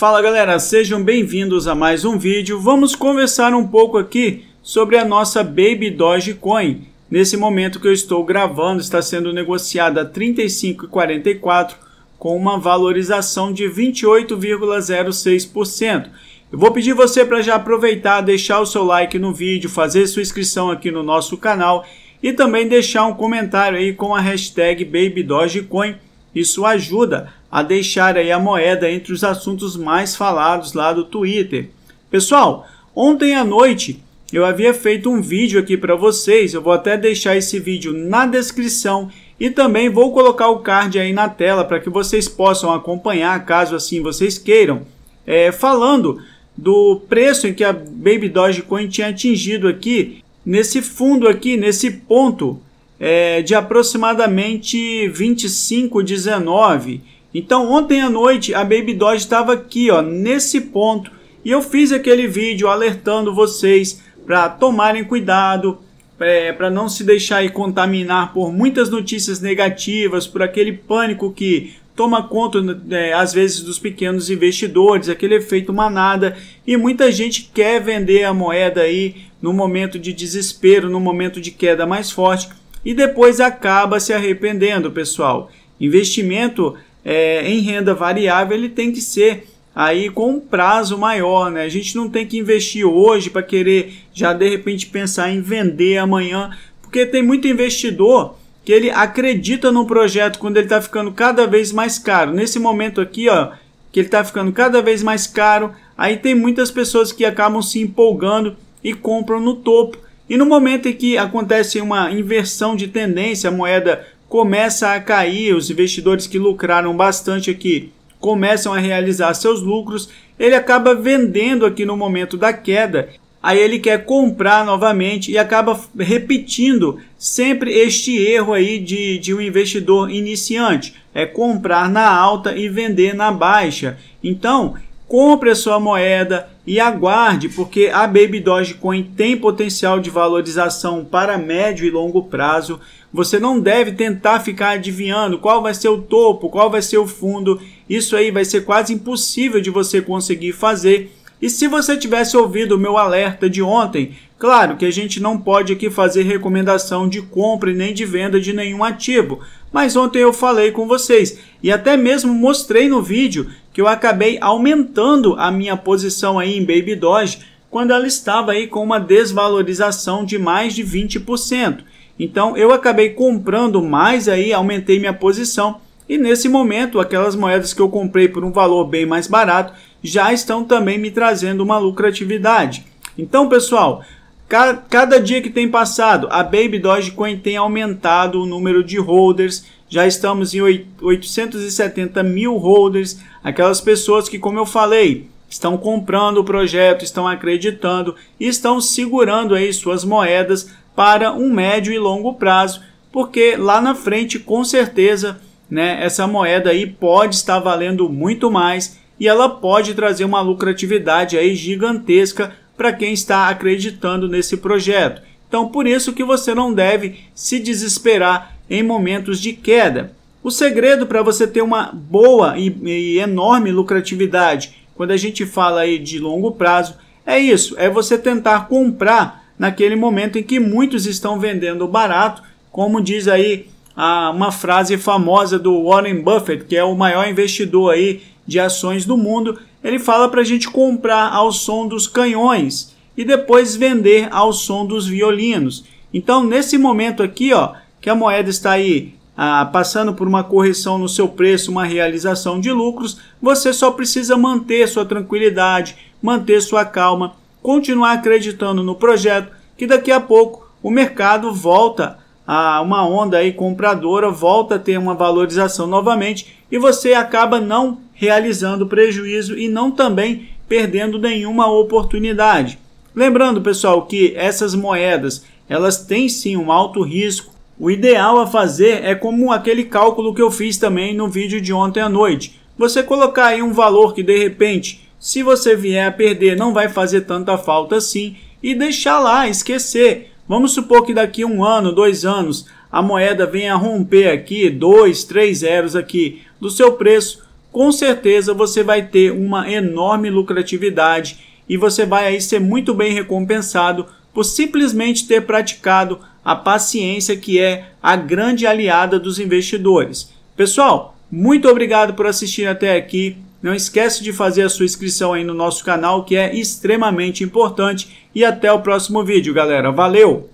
Fala galera, sejam bem-vindos a mais um vídeo. Vamos conversar um pouco aqui sobre a nossa Baby Dogecoin. Nesse momento que eu estou gravando, está sendo negociada a 35,44 com uma valorização de 28,06%. Eu vou pedir você para já aproveitar, deixar o seu like no vídeo, fazer sua inscrição aqui no nosso canal e também deixar um comentário aí com a hashtag BabyDogeCoin. Isso ajuda a deixar aí a moeda entre os assuntos mais falados lá do Twitter. Pessoal, ontem à noite eu havia feito um vídeo aqui para vocês, eu vou até deixar esse vídeo na descrição e também vou colocar o card aí na tela para que vocês possam acompanhar, caso assim vocês queiram, é, falando do preço em que a Baby Dogecoin tinha atingido aqui, nesse fundo aqui, nesse ponto é, de aproximadamente 25,19. Então ontem à noite a Baby Doge estava aqui, ó, nesse ponto, e eu fiz aquele vídeo alertando vocês para tomarem cuidado, é, para não se deixar contaminar por muitas notícias negativas, por aquele pânico que toma conta é, às vezes dos pequenos investidores, aquele efeito manada, e muita gente quer vender a moeda aí no momento de desespero, no momento de queda mais forte, e depois acaba se arrependendo, pessoal. Investimento é, em renda variável ele tem que ser aí com um prazo maior, né? A gente não tem que investir hoje para querer já de repente pensar em vender amanhã, porque tem muito investidor que ele acredita no projeto quando ele está ficando cada vez mais caro. Nesse momento aqui, ó, que ele está ficando cada vez mais caro, aí tem muitas pessoas que acabam se empolgando e compram no topo. E no momento em que acontece uma inversão de tendência, a moeda começa a cair, os investidores que lucraram bastante aqui começam a realizar seus lucros, ele acaba vendendo aqui no momento da queda. Aí ele quer comprar novamente e acaba repetindo sempre este erro aí de, de um investidor iniciante, é comprar na alta e vender na baixa. Então, compre a sua moeda e aguarde, porque a Baby Dogecoin tem potencial de valorização para médio e longo prazo. Você não deve tentar ficar adivinhando qual vai ser o topo, qual vai ser o fundo. Isso aí vai ser quase impossível de você conseguir fazer. E se você tivesse ouvido o meu alerta de ontem, claro que a gente não pode aqui fazer recomendação de compra nem de venda de nenhum ativo, mas ontem eu falei com vocês e até mesmo mostrei no vídeo que eu acabei aumentando a minha posição aí em Baby Doge quando ela estava aí com uma desvalorização de mais de 20%. Então eu acabei comprando mais aí, aumentei minha posição e nesse momento aquelas moedas que eu comprei por um valor bem mais barato já estão também me trazendo uma lucratividade. Então, pessoal, Cada dia que tem passado, a Baby Dogecoin tem aumentado o número de holders. Já estamos em 870 mil holders. Aquelas pessoas que, como eu falei, estão comprando o projeto, estão acreditando e estão segurando aí suas moedas para um médio e longo prazo, porque lá na frente, com certeza, né, essa moeda aí pode estar valendo muito mais e ela pode trazer uma lucratividade aí gigantesca para quem está acreditando nesse projeto. Então, por isso que você não deve se desesperar em momentos de queda. O segredo para você ter uma boa e, e, enorme lucratividade, quando a gente fala aí de longo prazo, é isso, é você tentar comprar naquele momento em que muitos estão vendendo barato, como diz aí a, uma frase famosa do Warren Buffett, que é o maior investidor aí de ações do mundo, ele fala para a gente comprar ao som dos canhões e depois vender ao som dos violinos. Então, nesse momento aqui, ó, que a moeda está aí ah, passando por uma correção no seu preço, uma realização de lucros, você só precisa manter sua tranquilidade, manter sua calma, continuar acreditando no projeto, que daqui a pouco o mercado volta a uma onda aí compradora, volta a ter uma valorização novamente e você acaba não realizando prejuízo e não também perdendo nenhuma oportunidade. Lembrando, pessoal, que essas moedas, elas têm sim um alto risco. O ideal a fazer é como aquele cálculo que eu fiz também no vídeo de ontem à noite. Você colocar aí um valor que de repente, se você vier a perder, não vai fazer tanta falta assim e deixar lá, esquecer. Vamos supor que daqui um ano, dois anos, a moeda venha a romper aqui, dois, três zeros aqui do seu preço com certeza você vai ter uma enorme lucratividade e você vai aí ser muito bem recompensado por simplesmente ter praticado a paciência que é a grande aliada dos investidores. Pessoal, muito obrigado por assistir até aqui. Não esquece de fazer a sua inscrição aí no nosso canal, que é extremamente importante. E até o próximo vídeo, galera. Valeu!